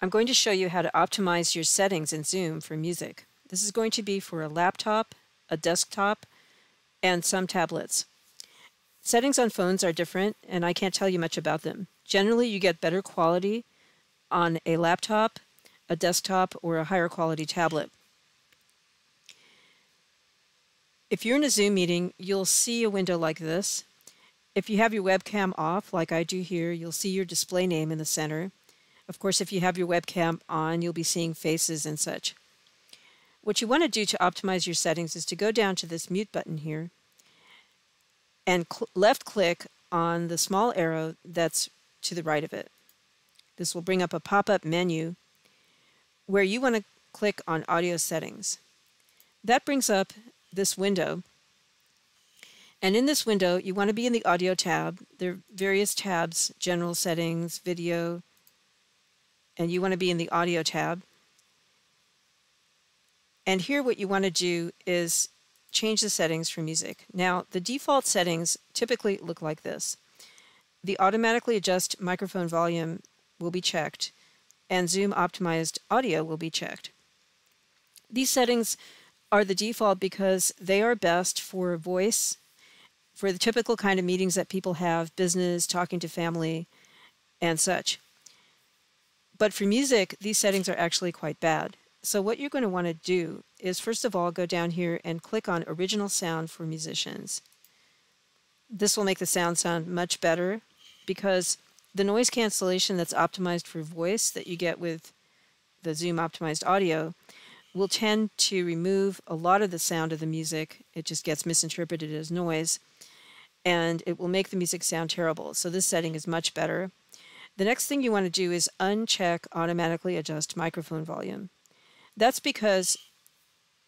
I'm going to show you how to optimize your settings in Zoom for music. This is going to be for a laptop, a desktop, and some tablets. Settings on phones are different, and I can't tell you much about them. Generally, you get better quality on a laptop, a desktop, or a higher quality tablet. If you're in a Zoom meeting, you'll see a window like this. If you have your webcam off, like I do here, you'll see your display name in the center. Of course, if you have your webcam on, you'll be seeing faces and such. What you want to do to optimize your settings is to go down to this mute button here and cl left click on the small arrow that's to the right of it. This will bring up a pop-up menu where you want to click on audio settings. That brings up this window. And in this window, you want to be in the audio tab. There are various tabs, general settings, video, and you want to be in the audio tab. And here what you want to do is change the settings for music. Now, the default settings typically look like this. The automatically adjust microphone volume will be checked, and Zoom optimized audio will be checked. These settings are the default because they are best for voice, for the typical kind of meetings that people have, business, talking to family, and such. But for music, these settings are actually quite bad. So what you're going to want to do is first of all go down here and click on original sound for musicians. This will make the sound sound much better because the noise cancellation that's optimized for voice that you get with the Zoom optimized audio will tend to remove a lot of the sound of the music. It just gets misinterpreted as noise and it will make the music sound terrible. So this setting is much better. The next thing you want to do is uncheck automatically adjust microphone volume. That's because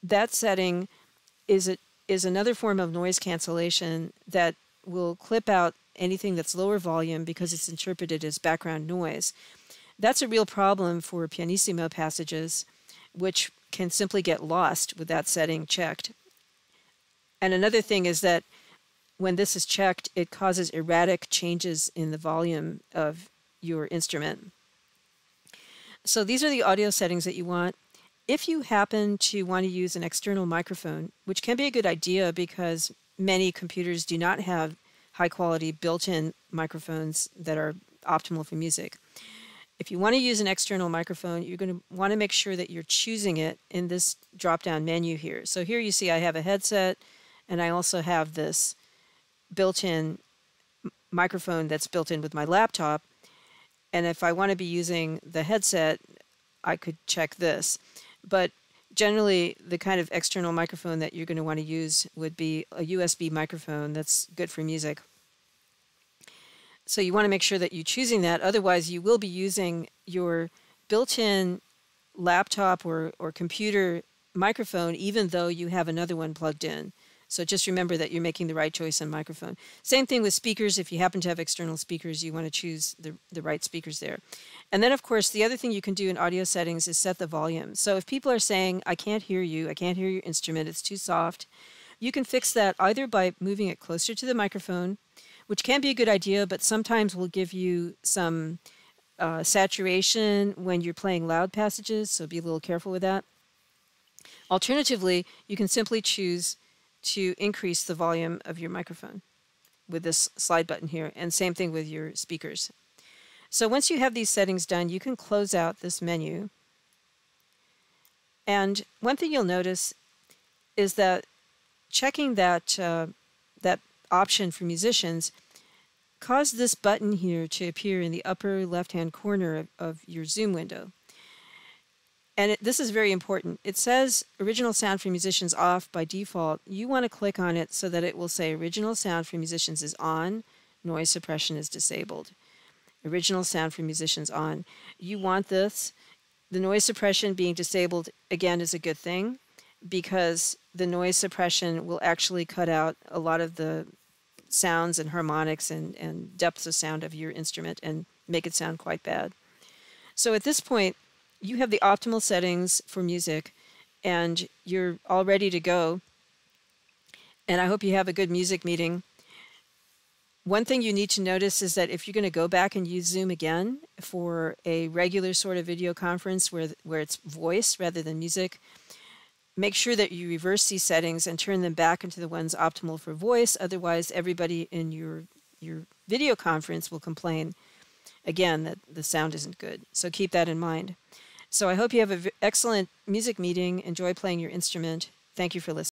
that setting is a, is another form of noise cancellation that will clip out anything that's lower volume because it's interpreted as background noise. That's a real problem for pianissimo passages, which can simply get lost with that setting checked. And another thing is that when this is checked, it causes erratic changes in the volume of your instrument. So these are the audio settings that you want. If you happen to want to use an external microphone, which can be a good idea because many computers do not have high quality built-in microphones that are optimal for music. If you want to use an external microphone, you're going to want to make sure that you're choosing it in this drop-down menu here. So here you see I have a headset and I also have this built-in microphone that's built in with my laptop. And if I want to be using the headset, I could check this. But generally, the kind of external microphone that you're going to want to use would be a USB microphone that's good for music. So you want to make sure that you're choosing that. Otherwise, you will be using your built-in laptop or, or computer microphone even though you have another one plugged in. So just remember that you're making the right choice on microphone. Same thing with speakers. If you happen to have external speakers, you want to choose the, the right speakers there. And then, of course, the other thing you can do in audio settings is set the volume. So if people are saying, I can't hear you, I can't hear your instrument, it's too soft, you can fix that either by moving it closer to the microphone, which can be a good idea, but sometimes will give you some uh, saturation when you're playing loud passages, so be a little careful with that. Alternatively, you can simply choose to increase the volume of your microphone with this slide button here, and same thing with your speakers. So once you have these settings done, you can close out this menu. And one thing you'll notice is that checking that, uh, that option for musicians caused this button here to appear in the upper left-hand corner of, of your Zoom window. And it, this is very important. It says original sound for musicians off by default. You want to click on it so that it will say original sound for musicians is on, noise suppression is disabled. Original sound for musicians on. You want this. The noise suppression being disabled, again, is a good thing because the noise suppression will actually cut out a lot of the sounds and harmonics and, and depths of sound of your instrument and make it sound quite bad. So at this point, you have the optimal settings for music and you're all ready to go. And I hope you have a good music meeting. one thing you need to notice is that if you're going to go back and use Zoom again for a regular sort of video conference where, where it's voice rather than music, make sure that you reverse these settings and turn them back into the ones optimal for voice. Otherwise, everybody in your, your video conference will complain again that the sound isn't good. So keep that in mind. So I hope you have an excellent music meeting. Enjoy playing your instrument. Thank you for listening.